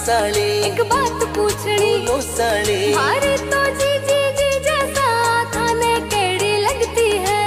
साले एक बात पूछनी। बोलो साले हारे तो जी जी जी जैसा थाने केड़ी लगती है।